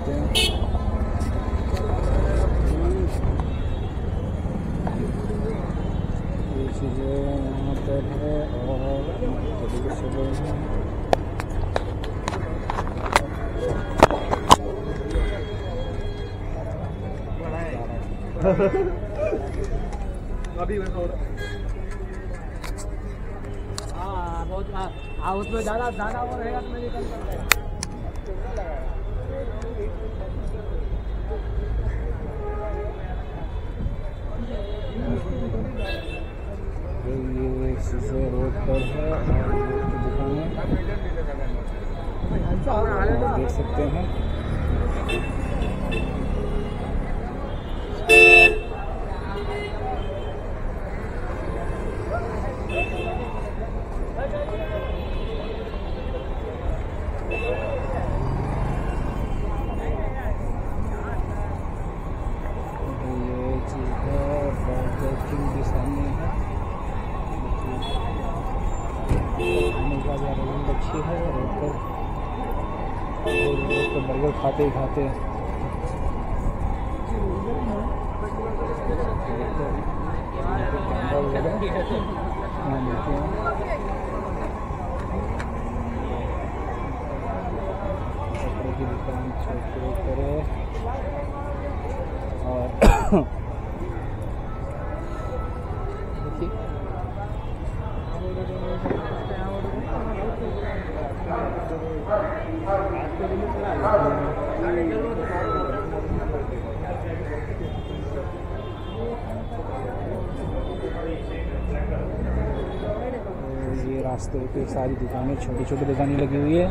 सकते हैं। चीज़ें यहाँ पर है और छोटी सुबह है। अभी हाँ। बहुत हाँ उसमें ज़्यादा ज़्यादा वो रहेगा तो मैं का भी अरेंजमेंट अच्छी है। रोड रोड बर्गर खाते ही खाते हैं की दुकान है। और देखिए और ये रास्ते पे सारी दुकानें, छोटी छोटी दुकानें लगी हुई है।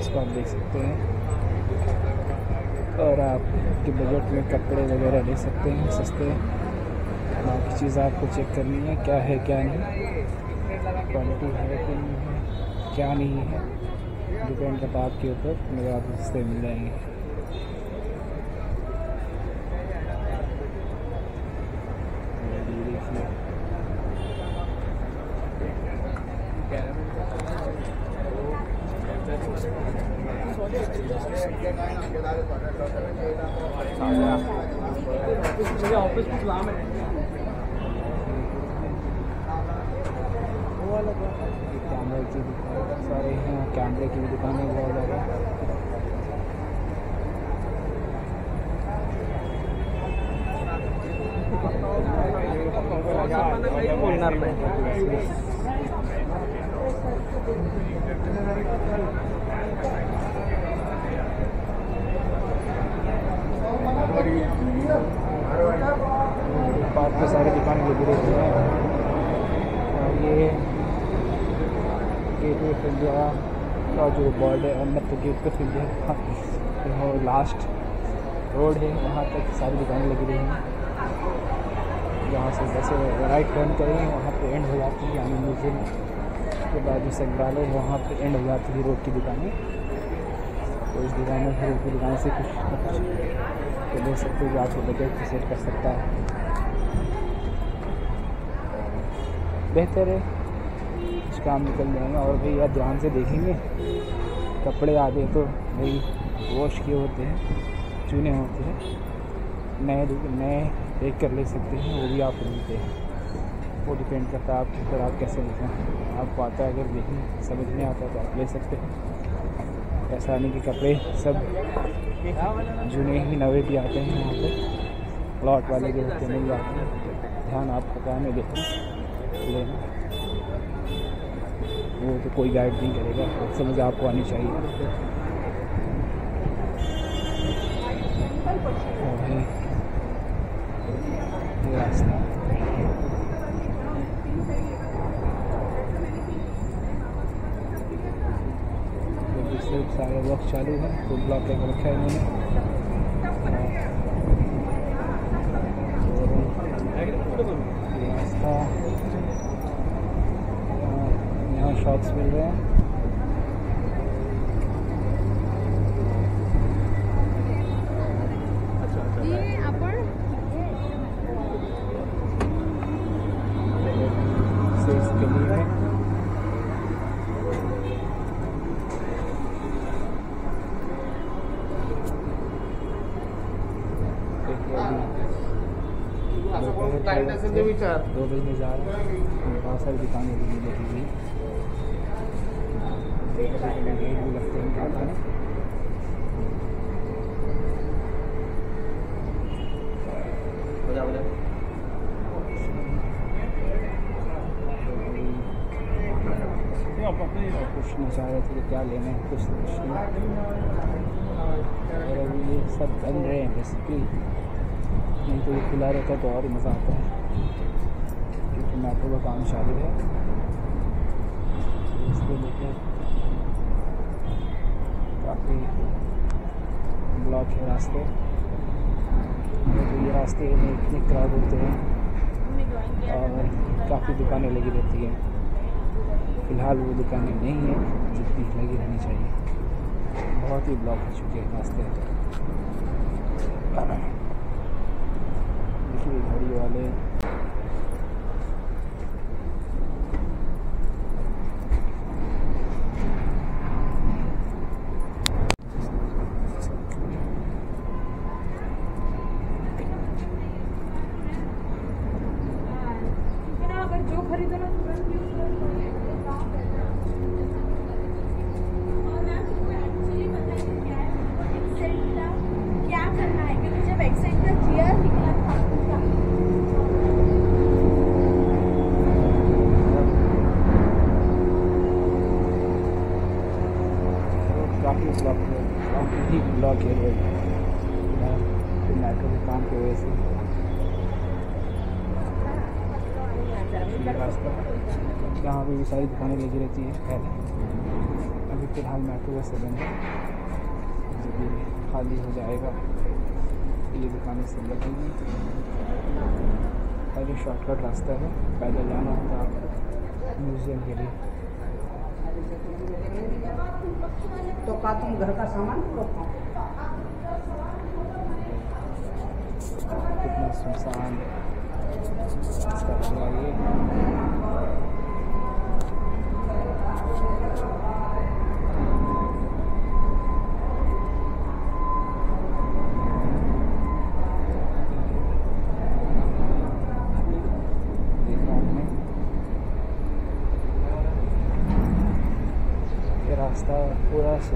इसको आप देख सकते हैं। और आपके बजट में कपड़े वगैरह ले सकते हैं, सस्ते बाकी चीज़ आपको चेक करनी है, क्या है, क्या नहीं। क्वालिटी है कि नहीं है, क्या नहीं है डिपेंड करता आपके ऊपर, मेरे आपको सस्ते मिल जाएँगे और ये देखिए मुझे ऑफ़िस कुछ काम है ये कैमरे की दुकान सारे हैं कैमरे की भी दुकानें बहुत ज़्यादा फुटपाथ पे सारी दुकानें लगी रहती हैं और ये गेट वे ऑफ़ इंडिया का जो बॉर्डर है मतलब गेट ऑफ़ इंडिया का वो लास्ट रोड है, वहाँ तक सारी दुकानें लगी रही हैं। जहाँ से जैसे राइट टर्न करेंगे वहाँ पे एंड हो जाती है, यानी म्यूज़ियम के बाद जो संग्रहालय है वहाँ पे एंड हो जाती है रोड की दुकानें। तो इस दुकान में रोड की दुकान से कुछ ना कुछ तो ले सकते हो जो आपको बजट सेट कर सकता है। बेहतर है, कुछ काम निकल जाएँगे, और भाई यार ध्यान से देखेंगे। कपड़े आधे तो भाई वॉश किए होते हैं, चुने होते हैं। नए नए देख कर ले सकते हैं, वो भी आप मिलते हैं। वो डिपेंड करता है आपके ऊपर, आप कैसे लेते हैं। आपको आता है अगर देखने समझ में आता है तो आप ले सकते हैं। ऐसा नहीं कि कपड़े सब जुने ही नवे भी आते हैं यहाँ पर प्लॉट वाले जो होते हैं, मिल जाते हैं। ध्यान आपका काम है। देखो लेना। वो तो कोई गाइड नहीं करेगा। समझ आपको आनी चाहिए। रास्ता सारे वर्क चालू है तो ब्लॉक करके रखा है इन्होंने रास्ता। शॉप्स मिल रहे हैं है है, दो बजने जा रहे हैं बहुत सारी दुकानें भी लगी हुई कुछ नहीं चाह रहे थे कि क्या लेना है कुछ तो और अभी ये सब बन रहे हैं बेसिकली नहीं तो ये खुला रहता तो और मज़ा आता है। क्योंकि मेट्रो का काम चालू है। इसको लेकर काफ़ी ब्लॉक है रास्ते। तो ये रास्ते में इतने क्राउड होते हैं? और काफ़ी दुकानें लगी रहती हैं। फ़िलहाल वो दुकानें नहीं हैं जितनी लगी रहनी चाहिए। बहुत ही ब्लॉक हो चुके हैं रास्ते। देखिए घड़ी वाले अगर जो खरीदो ना तुरंत यूज़ क्या करना है क्योंकि जब एक्सेंट का जीआर निकला था काफ़ी ब्लॉक है ही। ब्लॉक है मेट्रो के काम की वजह से। यहाँ पे भी सारी दुकानें लगी रहती हैं पहले अभी फ़िलहाल मेट्रो का सदन है। जब ये खाली हो जाएगा ये दुकानें सब लगेंगी और ये शॉर्टकट रास्ता है, पैदल जाना होगा आपको म्यूज़ियम के लिए। तो का तुम घर का सामान कितना सुनसान।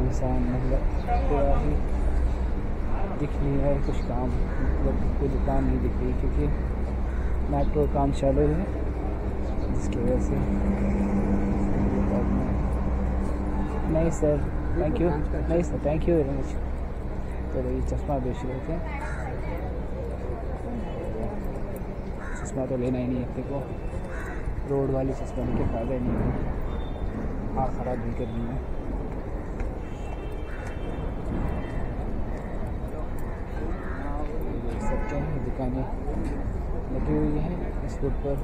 सुनसान मतलब दिख नहीं रहा है, कुछ काम मतलब कोई दुकान नहीं दिख रही, क्योंकि मेट्रो काम चालू है, जिसकी वजह से नहीं सर थैंक यू नहीं sir thank you very much तो ये चश्मा बेच रहे थे। चश्मा तो लेना ही नहीं है अपने को रोड वाली चश्मा लेके फ़ायदा नहीं। है हाँ ख़राब भी करनी है देख सकते हैं दुकानें लगी हुई हैं इस रोड पर।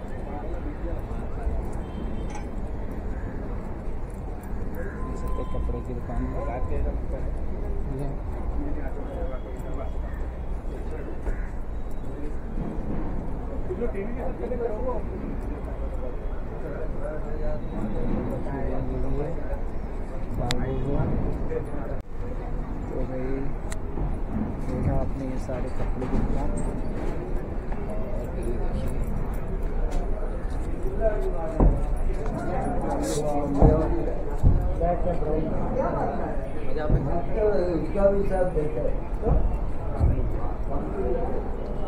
कपड़े की दुकान। तो भाई, देखा आपने ये सारे कपड़े की दुकान और ये देखिए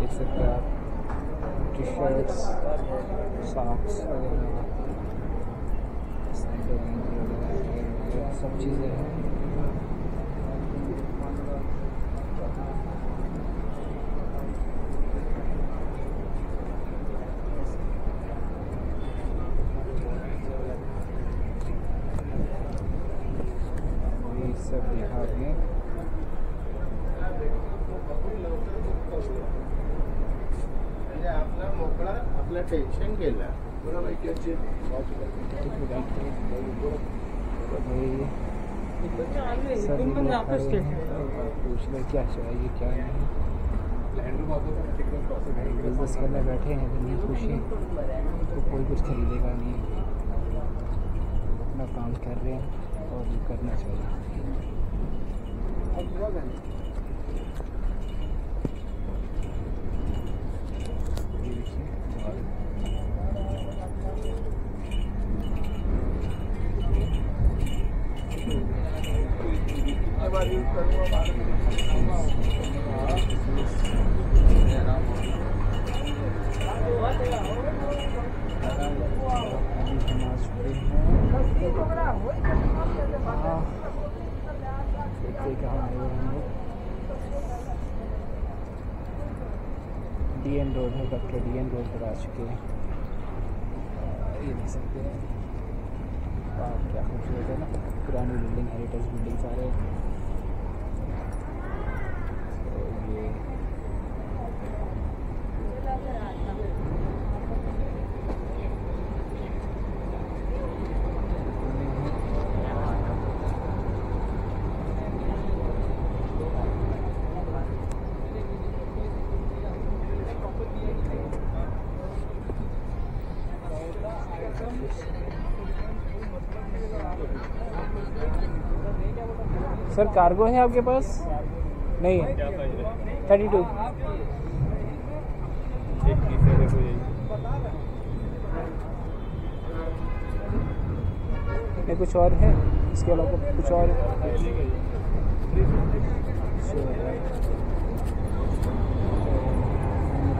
ये सकते सब चीज़ें हैं ये सब दिखा दिए म्हणजे आपला मोकळा आपलं टेन्शन गेलं भाई सब लोग खड़े हैं और पूछ रहे क्या चाहिए क्या नहीं बिज़नेस करने बैठे हैं अगर नहीं खुशी तो कोई कुछ खरीदेगा नहीं अपना काम कर रहे हैं और करना चाहिए ये देखिए और अभी नमाज़ पढ़ी है हाँ देखते हैं कहाँ आए हुए हैं हम लोग N road doctor D N road पर आ चुके हैं। ये देख सकते हैं। क्या खूबसूरत है ना? पुरानी बिल्डिंग हेरिटेज बिल्डिंग सारे तो ये सर कार्गो है आपके पास? नहीं है। थर्टी टू नहीं कुछ और है? इसके अलावा कुछ और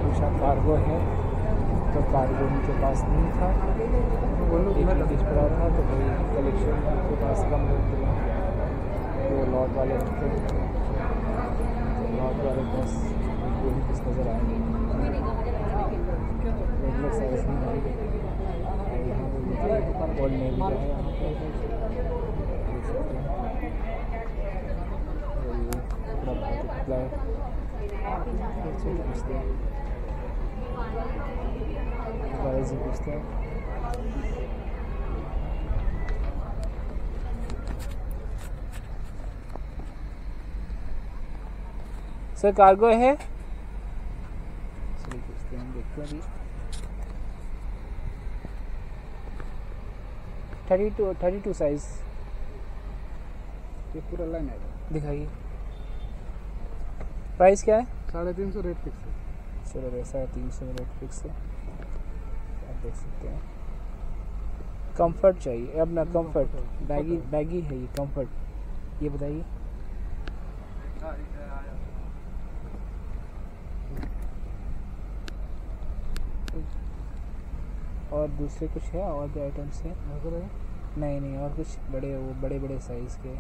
पूछा कार्गो है। तो कार्गो उनके पास नहीं था। लगेज पड़ा था तो कलेक्शन उनके पास कम होते तो लॉट वाले रखते तो लॉट वाले बस वही कुछ नज़र आएँगे है हैं ही है अच्छे हैं पूछते हैं सर कार्गो है। Thirty two thirty two size ये पूरा लाइन है। दिखाइए। प्राइस क्या है? साढ़े तीन सौ रेट फिक्स है। चलो वैसा है तीन सौ रेट फिक्स है। आप देख सकते हैं। कंफर्ट चाहिए। अपना कंफर्ट बैगी बैगी है ये कंफर्ट ये बताइए। और दूसरे कुछ है और भी आइटम्स हैं। नहीं नहीं और कुछ बड़े वो बड़े बड़े साइज़ के।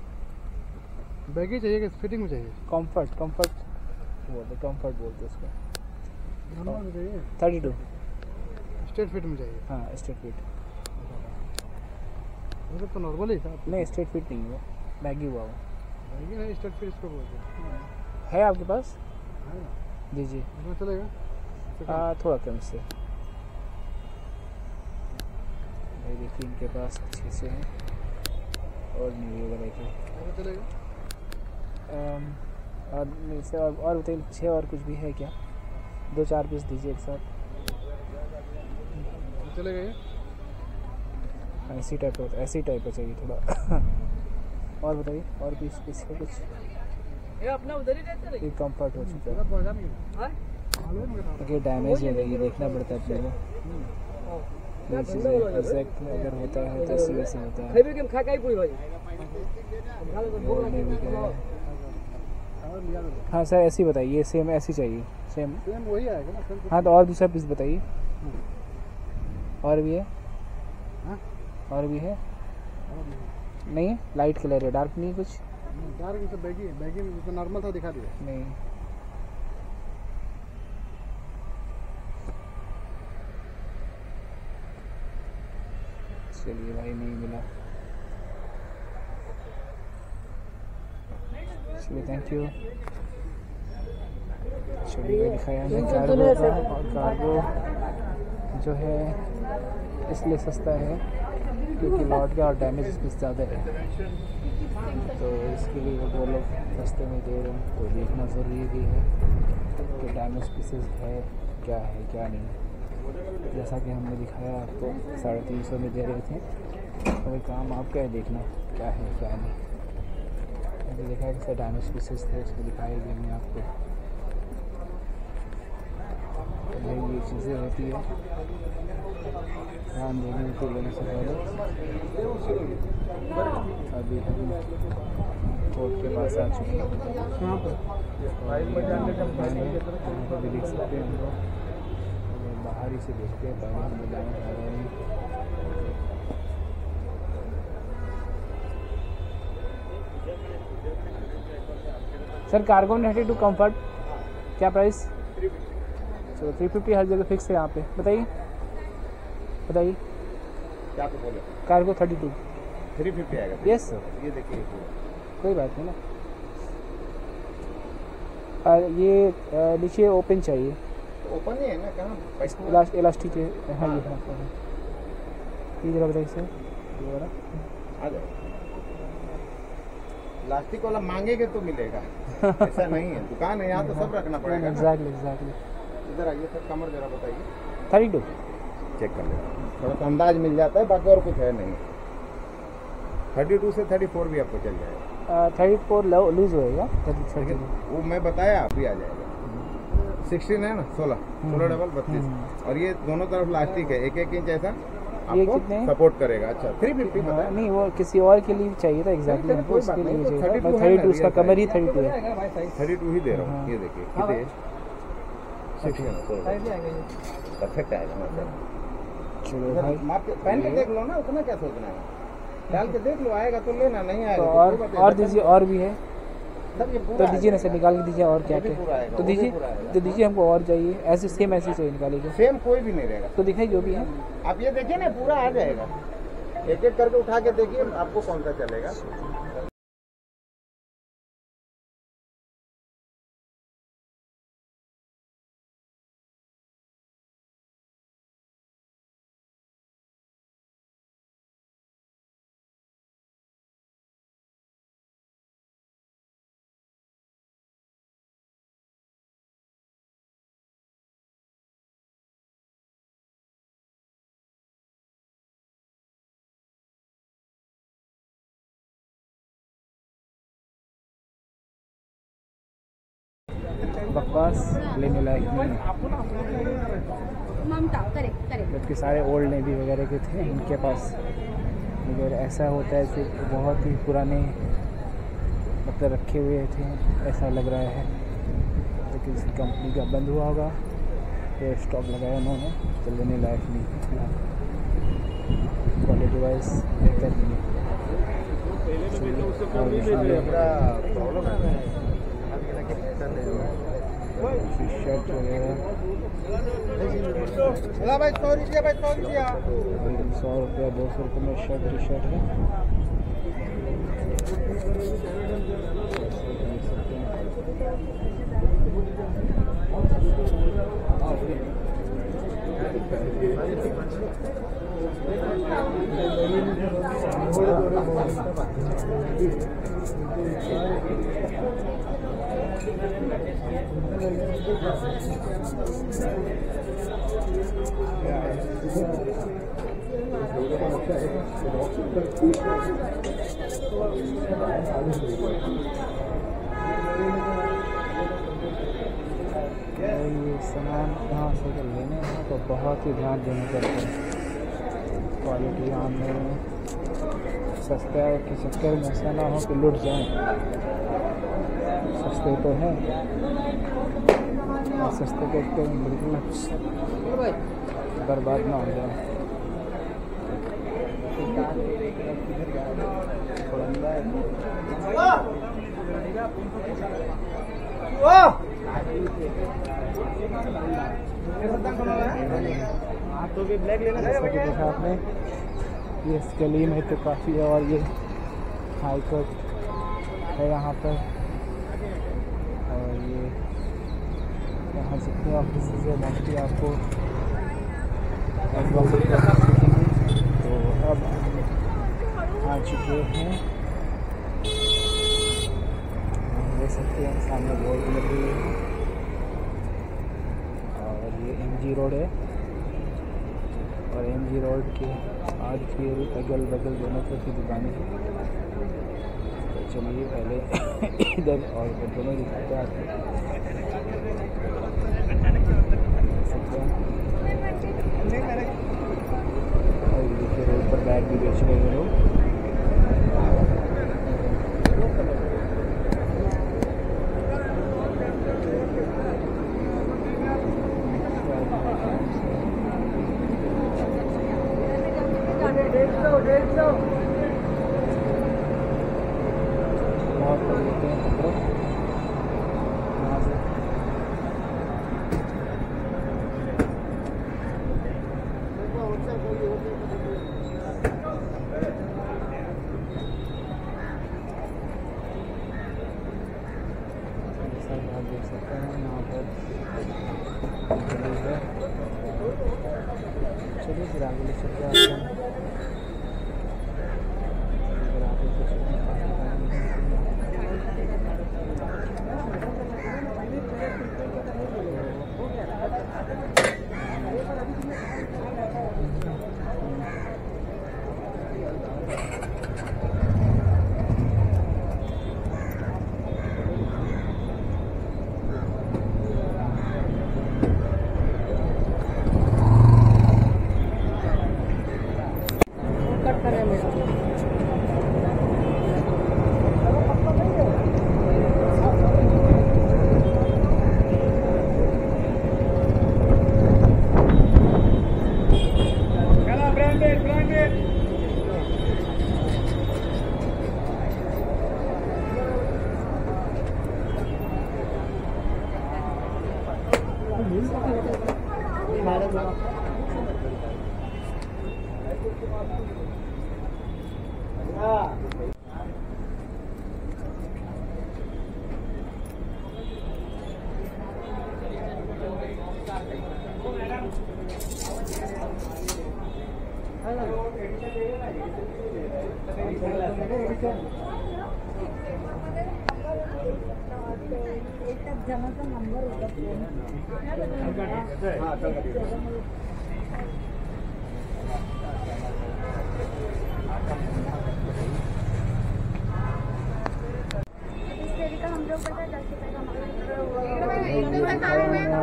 बैगी चाहिए कि फिटिंग में चाहिए? कंफर्ट कंफर्ट बोलते कंफर्ट बोलते उसको। में चाहिए? थर्टी टू स्ट्रेट फिट में चाहिए? हाँ स्ट्रेट फिट मतलब तो नॉर्मल ही था नहीं स्ट्रेट फिट नहीं वो बैगी हुआ वो। बैगी है स्ट्रेट फिट इसको बोलते हैं। है। आपके पास? जी जी। चलेगा? हाँ थोड़ा कम से। ये देखिए इनके पास अच्छे से हैं। और न्यू वगैरह के ऐसा चलेगा। और नहीं से और, और बताइए छः और कुछ भी है क्या? दो चार पीस दीजिए एक साथ। चलेगा ये? इसी टाइप का ऐसी टाइप का चाहिए थोड़ा। और बताइए और पीस पीस का कुछ? ये अपना उधर ही रहता है। ये कंफर्ट हो चुका है। पहुँचा नहीं हाँ? है? डैमेज है ये देखना पड़ता है अपने को। ये चीज़ें एग्जैक्ट अगर होता है तो ऐसे वैसे होता है। है? सर ऐसी बताइए सेम ऐसी चाहिए सेम सेम वही आएगा ना हाँ तो और दूसरा पीस बताइए। और भी है? हाँ? और भी है? नहीं लाइट कलर है डार्क नहीं कुछ? डार्क से बैगी है बैगी में जितना नॉर्मल था दिखा दिया। नहीं। चलिए भाई नहीं मिला। चलिए थैंक यू चलिए दिखाया हमें कार्गो का और कार्गो जो है इसलिए सस्ता है क्योंकि लौट का और डैमेज कुछ ज़्यादा है। तो इसके लिए वो वो लोग सस्ते में दे रहे हैं। तो देखना ज़रूरी भी है कि डैमेज पीसेस है क्या है क्या नहीं। जैसा कि हमने दिखाया आपको साढ़े तीन सौ में दे रहे थे। तो ये काम आपका है देखना क्या है क्या नहीं। मैंने देखा है कि डैमेज पीसेस थे उसको दिखाए भी नहीं आपको। तो ये चीज़ें होती है। ध्यान देने को लेने से पहले अभी हम कोर्ट के पास आ चुके हैं। और यहाँ पर देख सकते हैं। हम लोग और बाहर ही से देखते हैं हम बताएँ आ रहे हैं। Sir cargo ninety two comfort क्या प्राइस चलो थ्री फिफ्टी हर जगह फिक्स है यहाँ पे। बताइए। बताइए। क्या तो बोले cargo thirty two three fifty आएगा। यस सर ये देखिए कोई बात नहीं ना। आ, ये नीचे ओपन चाहिए। ओपन ही है ना कहाँ? इलास्ट इलास्टिक है। हाँ ये हाँ। ये जरा बताइए सर। ये वाला। आ जाओ। प्लास्टिक वाला मांगेंगे तो मिलेगा। ऐसा नहीं है। दुकान है यहाँ तो सब रखना पड़ेगा। एग्जैक्टली एग्जैक्टली इधर आइए सर कमर जरा बताइए। थर्टी टू चेक कर लेना थोड़ा सा अंदाज मिल जाता है बाकी और कुछ है नहीं। थर्टी टू से थर्टी फोर भी आपको चल जाएगा। थर्टी फोर लूज होएगा। वो मैं बताया अभी आ जाएगा। सिक्सटीन है ना सोलह। सोलह डबल बत्तीस। हम्म। और ये दोनों तरफ़ प्लास्टिक है। एक एक इंच ऐसा आपको सपोर्ट करेगा। अच्छा थ्री फिफ्टी नहीं वो किसी और के लिए चाहिए था एग्जैक्टली हमको उसके लिए चाहिए 32 था थर्टी टू उसका कमर ही थर्टी टू है। थर्टी टू ही दे रहा हाँ। हूँ। ये देखिए हाँ कितने परफेक्ट आएगा मतलब चलो भाई। पहन के देख लो ना उतना क्या सोचना है? डाल के देख लो आएगा तो लेना नहीं आएगा तो तो और और दीजिए और भी है। तो दीजिए ना सर निकाल के दीजिए और क्या क्या। तो दीजिए तो दीजिए हमको और चाहिए ऐसे सेम ऐसे से निकालिए सेम कोई भी नहीं रहेगा। तो दिखाई जो भी है। आप ये देखिए ना पूरा आ जाएगा। एक एक करके उठा के देखिए आपको कौन सा चलेगा। बकवास लेने लायक नहीं है जबकि सारे ओल्ड नेवी वगैरह के थे इनके पास। मगर ऐसा होता है कि बहुत ही पुराने मतलब रखे हुए थे ऐसा लग रहा है। तो किसी कंपनी का बंद हुआ होगा। फिर स्टॉक लगाया उन्होंने तो लेने लायक नहीं है फ़िलहाल। क्वालिटी वाइज बेहतर नहीं है। प्रॉब्लम है। भाई सौ रुपया दो सौ रुपये में शर्ट टी शर्ट है। और ये सामान कहाँ से अगर लेने हैं। तो बहुत ही ध्यान देना पड़ता है क्वालिटी हमें सस्ता के चक्कर में ऐसा ना हो कि लुट जाए। सस्ते तो हैं। सस्ते देखते हैं बिल्कुल बर्बाद ना हो जाए। तो भी ब्लैक ये इस गली में तो काफ़ी है और ये हाई कोर्ट है यहाँ पर और ये जितने ऑफ़िस है। मोस्टली आपको एडवोकेट के ऑफ़िस दिखेंगे तो अब आ चुके हैं। देख सकते हैं, सामने बोर्ड लगी हुई है। और ये एम जी रोड है। और एम जी रोड के आज फिर अगल बगल दोनों तरफ़ की दुकानें तो चलिए पहले इधर और दोनों दिखाते हैं आपको देख सकते हैं और ये फिर रोड पर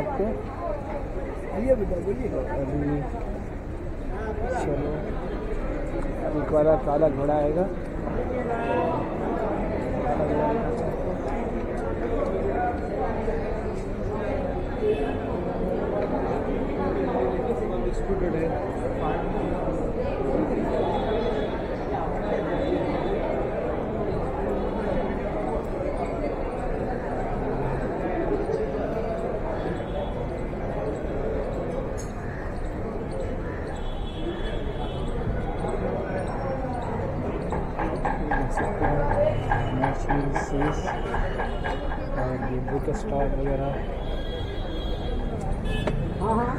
आपको। अभी चलो एक वाला काला घोड़ा आएगा। देख सकते हैं मशीन सीस और ये बुक स्टॉल वगैरह हाँ हाँ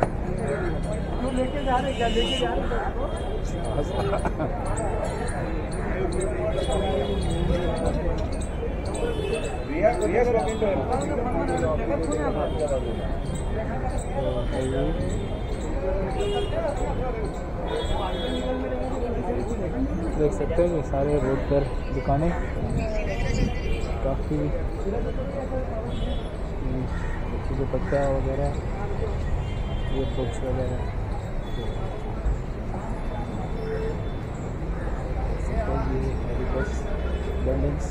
तू लेके जा रहे क्या लेके जा रहे रिया रिया देख सकते हैं ये सारे रोड पर दुकानें। काफ़ी दुपट्टा वगैरह, ये बुक्स वगैरह। देख सकते हैं ये एडिबस बिल्डिंग्स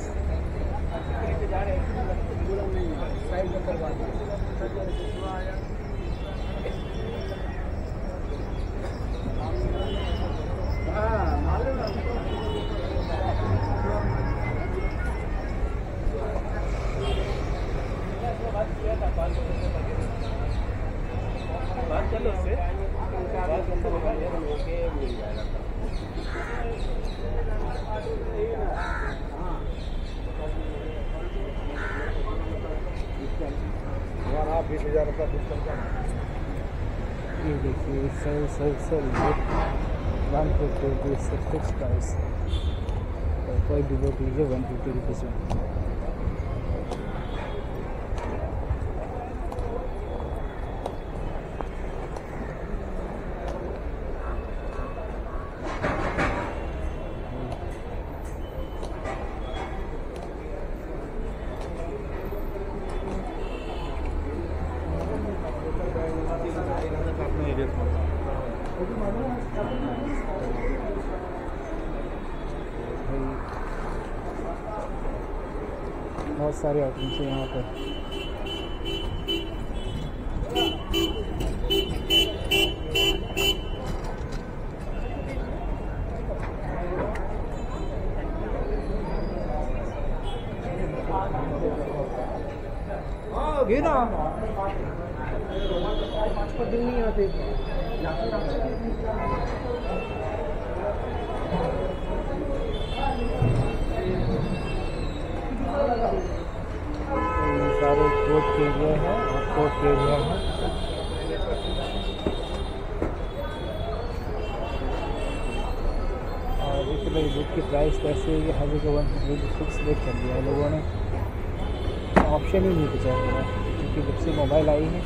यार आप बीस हज़ार रुपया डिस्काउंट का देखिए sale sale sale one fifty rupees से फिक्स प्राइस और कोई भी बुक लीजिए वन फिफ्टी बहुत सारे आइटम्स हैं यहाँ पर कैसे है कि हर जगह वन फिक्स रेट कर दिया है लोगों ने। ऑप्शन ही नहीं बचा हुआ क्योंकि जब से मोबाइल आई है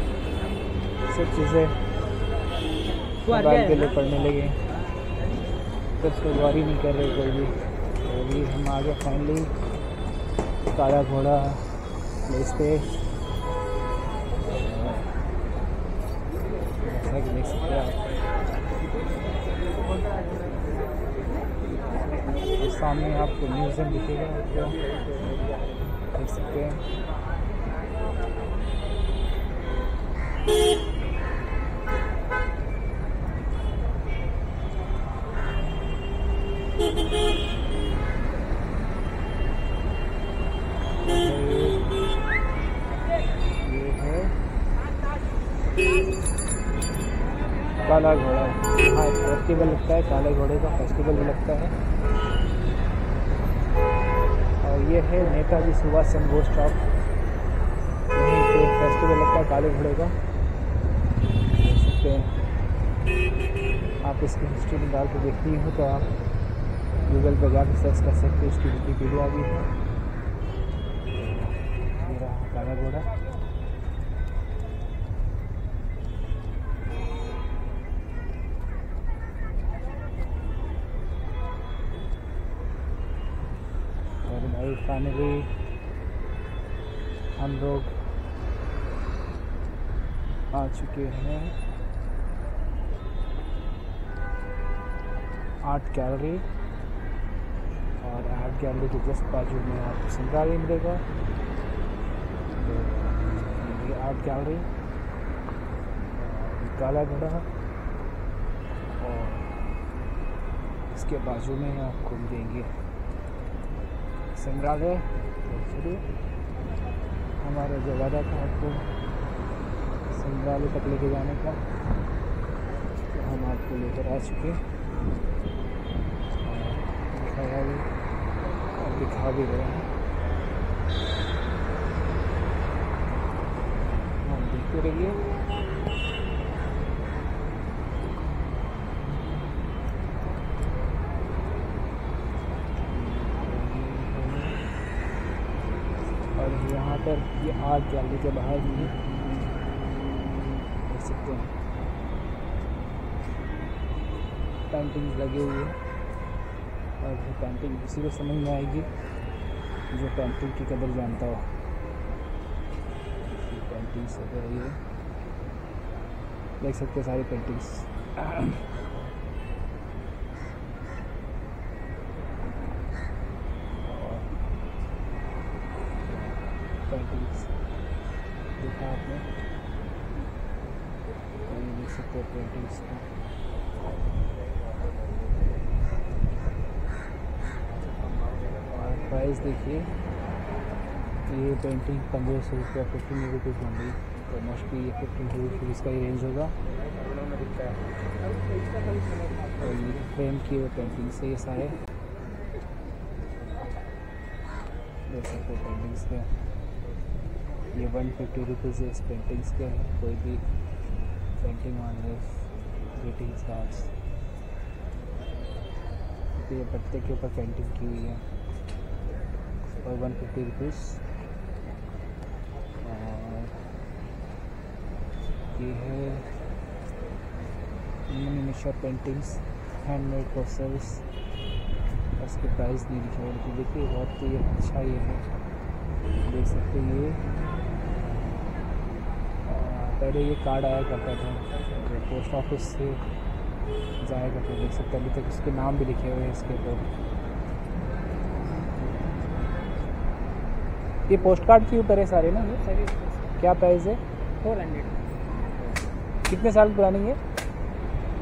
सब चीज़ें मोबाइल पे लोग पढ़ने लगे तो उसको गौर ही नहीं कर रहे कोई भी। तो अभी हम आ गए फाइनली काला घोड़ा प्लेस पे सामने आपको म्यूज़ियम दिखेगा। आपको देख सकते हैं। है नेताजी सुभाष चंद्र बोस चौक। फेस्टिवल लगता है, काले घोड़े का। सकते हैं। आप इसकी हिस्ट्री निकाल के देखती हो तो आप गूगल पर जाकर सर्च कर सकते हैं, इसकी विकीपीडिया भी है। मेरा काला घोड़ा। फाइनली हम लोग आ चुके हैं आर्ट गैलरी। और आर्ट गैलरी के जस्ट बाजू में आपको संग्रहालय मिलेगा। Art gallery. काला घोड़ा। और इसके बाजू में आपको मिलेंगे संग्रहालय तो चलिए हमारा जो वादा था आपको संग्रहालय तक लेके जाने का तो हम आपको लेकर आ चुके दिखाया भी और दिखा भी रहे हैं। हम देखते रहिए और यहाँ पर ये आर्ट गैलरी के बाहर भी देख सकते हैं। पेंटिंग्स लगे हुई है। और ये पेंटिंग किसी को समझ में आएगी जो पेंटिंग की कदर जानता हो। पेंटिंग्स वगैरह ये देख सकते हैं सारी पेंटिंग्स पेंटिंग्स देखा आपने सकते हो पेंटिंग्स को और प्राइस देखिए ये पेंटिंग पंद्रह सौ रुपया फिफ्टीन रुपीज़ रही तो मोस्टली ये फिफ्टीन रुपीज़ का ही रेंज होगा। और ये फ्रेम की हुए पेंटिंग से ये सारे। देख सकते पेंटिंग्स के। ये वन फिफ्टी रुपीज़ इस पेंटिंग्स के। हैं कोई भी painting on this greetings cards ये पत्ते के ऊपर पेंटिंग की हुई है। और वन फिफ्टी रुपीज़ ये है मिनीचर पेंटिंग्स हैंडमेड पोस्टर्स उसके प्राइस नहीं लिखे लेकिन देखिए बहुत ही अच्छा ये है। देख सकते ये। पहले ये कार्ड आया करता था जो पोस्ट ऑफ़िस से जाया करते देख सकते अभी तक उसके नाम भी लिखे हुए हैं इसके ऊपर। ये पोस्ट कार्ड के ऊपर है सारे ना? ये क्या प्राइस है? फोर हंड्रेड कितने साल पुरानी है?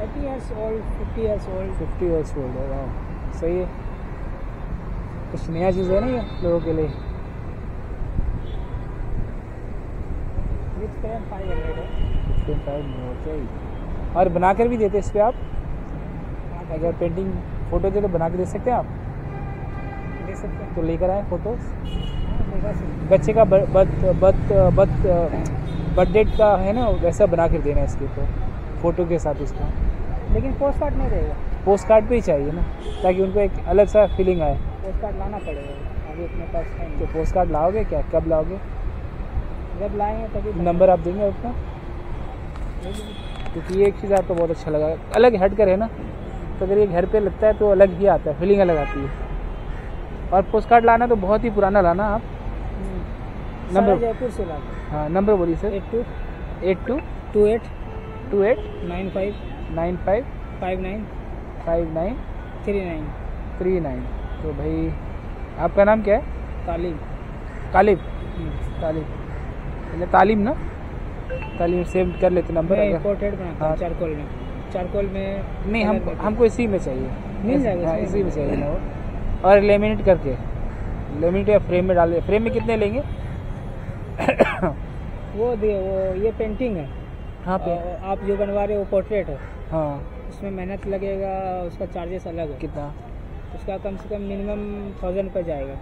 Thirty years old fifty years old. Fifty years old है वाह। सही है। कुछ नया चीज़ है ना ये लोगों के लिए? और बना कर भी देते इस पर आप? अगर पेंटिंग फ़ोटो दे तो बना के दे सकते हैं आप? दे सकते हैं। तो लेकर आए फ़ोटोज़ हाँ, बच्चे का birth birth birth birth date का है ना वैसा बना कर देना इसके ऊपर फ़ोटो के साथ उसका लेकिन पोस्ट कार्ड नहीं रहेगा। पोस्ट कार्ड पे ही चाहिए ना ताकि उनको एक अलग सा फीलिंग आए। पोस्ट कार्ड लाना पड़ेगा अभी अपने पास है तो पोस्ट कार्ड लाओगे क्या? कब लाओगे? जब लाएँगे तभी नंबर आप देंगे अपना क्योंकि ये एक चीज़ आपको बहुत अच्छा लगा। अलग हट कर है ना तो अगर ये घर पे लगता है तो अलग ही आता है फीलिंग अलग आती है। और पोस्ट कार्ड लाना तो बहुत ही पुराना लाना आप। नंबर जयपुर से हाँ नंबर बोलिए sir eight two. Eight two. Two eight. Two eight. Nine five. Nine five. Five nine. Five nine. Three nine. Three nine. तो भाई आपका नाम क्या है? तालीम। तालिब तालिब मतलब तालीम ना? तालीम सेव कर लेते नंबर पोर्ट्रेट बनाता हाँ। हूँ। चारकोल में। चारकोल में नहीं हम हमको इसी में चाहिए। मिल जाएगा हाँ इसी में चाहिए ना वो और लेमिनेट करके। लेमिनेट या फ्रेम में डाल फ्रेम में कितने लेंगे? वो दिए वो ये पेंटिंग है। हाँ पे। आप जो बनवा रहे हो पोर्ट्रेट है। हाँ। उसमें मेहनत लगेगा उसका चार्जेस अलग है। कितना? उसका कम से कम मिनिमम थाउज़ेंड पर जाएगा।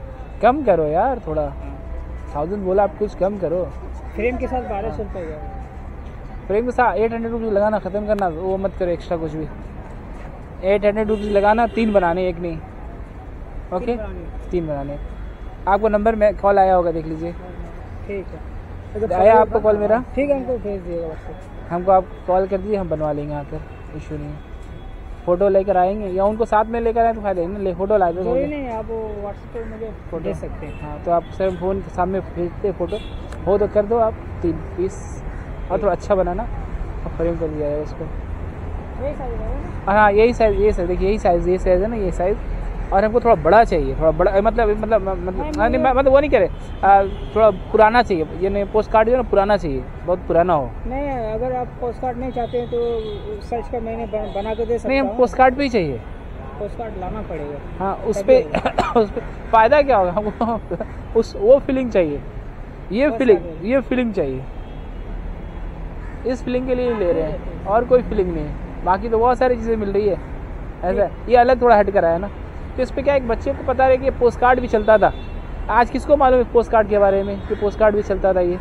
कम करो यार थोड़ा। हाँ। थाउज़ेंड बोला आप कुछ कम करो। फ्रेम के साथ बारह सौ रुपये जाएगा। फ्रेम के साथ एट हंड्रेड रुपीज़ लगाना ख़त्म करना वो मत करो एक्स्ट्रा कुछ भी। एट हंड्रेड रुपीज़ लगाना तीन बनाने एक नहीं। ओके तीन बनाने। आपको नंबर में कॉल आया होगा देख लीजिए। ठीक है। आया आपको कॉल मेरा? ठीक है हमको भेज दिएगा व्हाट्सएप हमको आप कॉल कर दीजिए हम बनवा लेंगे आकर इशू नहीं फ़ोटो लेकर आएँगे या उनको साथ में लेकर आए तो फ़ायदा ले फ़ोटो लाए कोई नहीं आप व्हाट्सएप पे मुझे फ़ोटो। दे सकते हैं। हाँ तो आप सर फ़ोन के सामने भेजते फ़ोटो। हो तो कर दो आप तीन पीस। और थोड़ा अच्छा बनाना और फ्रेम कर दिया जाएगा उसको। ना? हाँ यही साइज़ ये साइज़ देखिए यही साइज़ ये साइज़ है ना ये साइज़। और हमको थोड़ा बड़ा चाहिए थोड़ा बड़ा मतलब मतलब मतलब हाँ, नहीं मैं- मतलब वो नहीं करे आ, थोड़ा पुराना चाहिए ये नहीं पोस्ट कार्ड जो ना पुराना चाहिए बहुत पुराना हो। नहीं अगर आप पोस्ट कार्ड नहीं चाहते हैं तो सर्च कर मैंने बना के दे सकता नहीं हम पोस्ट कार्ड भी चाहिए। पोस्ट कार्ड लाना पड़ेगा। हाँ उस पे उस पे फ़ायदा क्या होगा? हमको उस वो फीलिंग चाहिए। ये फीलिंग ये फीलिंग चाहिए। इस फीलिंग के लिए ले रहे हैं। और कोई फीलिंग नहीं है। बाकी तो बहुत सारी चीज़ें मिल रही है। ऐसा ये अलग थोड़ा हट कर आया ना। तो इस पर क्या एक बच्चे को पता रहे कि ये पोस्ट कार्ड भी चलता था। आज किसको मालूम है पोस्ट कार्ड के बारे में कि पोस्ट कार्ड भी चलता था ये?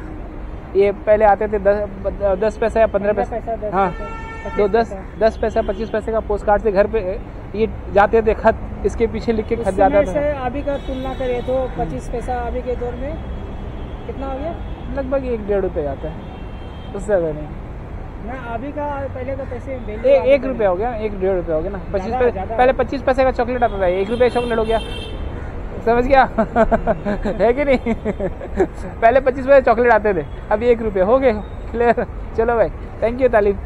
ये पहले आते थे दस दस पैसा या पंद्रह पैसा? हाँ। तो दस दस पैसा पच्चीस पैसे का पोस्ट कार्ड से घर पे ये जाते थे खत इसके पीछे लिख के खत जाता था। अभी का तुलना करें तो पच्चीस पैसा अभी के दौर में कितना हो गया? लगभग एक डेढ़ रुपये जाता है। उससे ज़्यादा नहीं। ना अभी का पहले का पैसे ए, एक रुपया हो गया एक डेढ़ रुपया हो गया ना। पच्चीस। पहले पच्चीस पैसे का चॉकलेट आता था एक रुपये चॉकलेट हो गया। समझ गया? है कि नहीं? पहले पच्चीस पैसे चॉकलेट आते थे अभी एक रुपये। हो गए क्लियर चलो भाई थैंक यू तालिब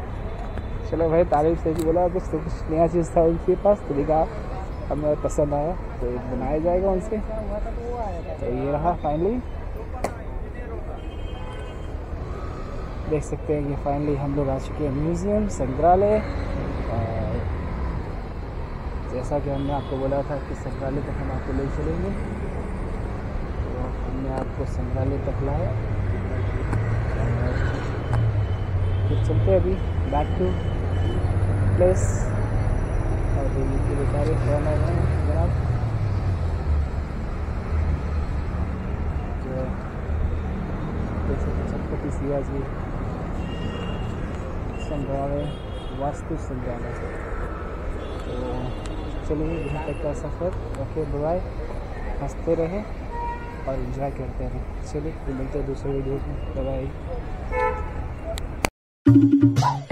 चलो भाई तालिब से भी बोला कुछ तो कुछ नया चीज़ था उनके पास तो दिखा हमें पसंद आया तो बनाया जाएगा उनसे। तो तो ये रहा फाइनली देख सकते हैं कि फाइनली हम लोग आ चुके हैं म्यूज़ियम संग्रहालय। और जैसा कि हमने आपको बोला था कि संग्रहालय तक हम आपको ले चलेंगे। तो हमने आपको संग्रहालय तक लाया। फिर चलते हैं अभी बैक टू प्लेस और दिल्ली के बेचारे फ़ोन आ रहे हैं जो छत्रपति शिवाजी संग्रहालय, वास्तु संग्रहालय। तो चलिए, यहाँ तक का सफ़र ओके बुराए, हँसते रहे और इंजॉय करते रहें। चलिए, मिलते हैं दूसरे वीडियो में। बाय